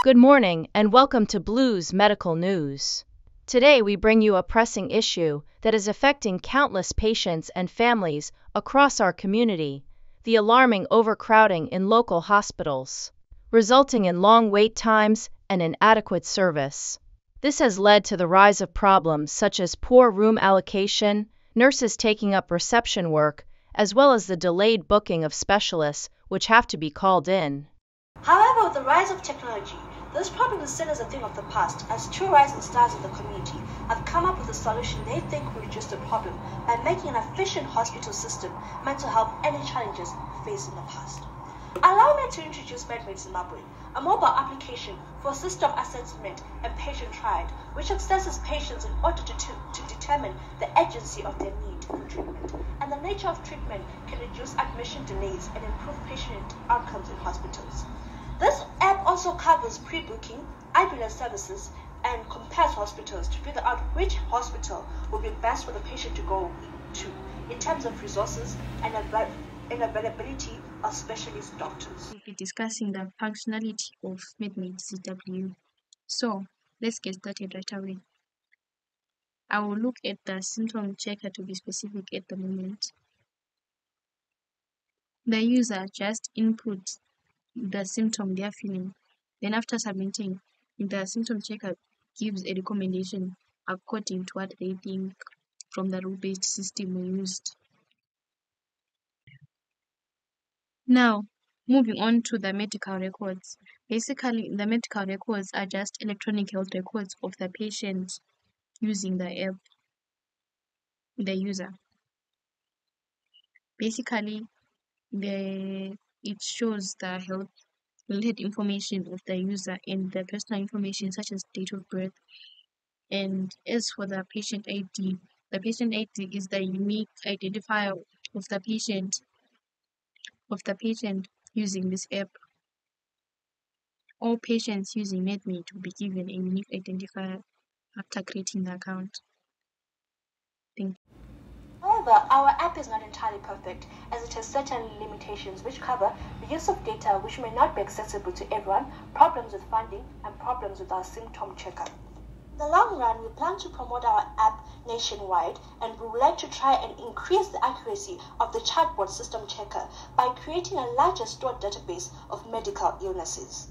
Good morning and welcome to Blues Medical News. Today we bring you a pressing issue that is affecting countless patients and families across our community the alarming overcrowding in local hospitals, resulting in long wait times and inadequate service. This has led to the rise of problems such as poor room allocation, nurses taking up reception work, as well as the delayed booking of specialists which have to be called in. However, with the rise of technology, this problem is seen as a thing of the past, as two rising stars of the community have come up with a solution they think will reduce the problem by making an efficient hospital system meant to help any challenges faced in the past. Allow me to introduce MedMate Zimbabwe, a mobile application for system assessment and patient triad, which assesses patients in order to, to determine the urgency of their need for treatment. And the nature of treatment can reduce admission delays and improve patient outcomes in hospitals. Also covers pre-booking, ambulance services, and compares hospitals to figure out which hospital will be best for the patient to go to in terms of resources and and availability of specialist doctors. We'll be discussing the functionality of MedMate ZW. So let's get started right away. I will look at the symptom checker to be specific at the moment. The user just the symptom they are feeling. Then after submitting, the symptom checker gives a recommendation according to what they think from the rule-based system we used. Now, moving on to the medical records. Basically, the medical records are just electronic health records of the patient using the app, the user. Basically, the it shows the health related information of the user and the personal information such as date of birth. And as for the patient ID, the patient ID is the unique identifier of the patient of the patient using this app. All patients using MedMate will be given a unique identifier after creating the account. Thank you. However, our app is not entirely perfect as it has certain limitations which cover the use of data which may not be accessible to everyone, problems with funding, and problems with our symptom checker. In the long run, we plan to promote our app nationwide and we would like to try and increase the accuracy of the chatbot symptom checker by creating a larger stored database of medical illnesses.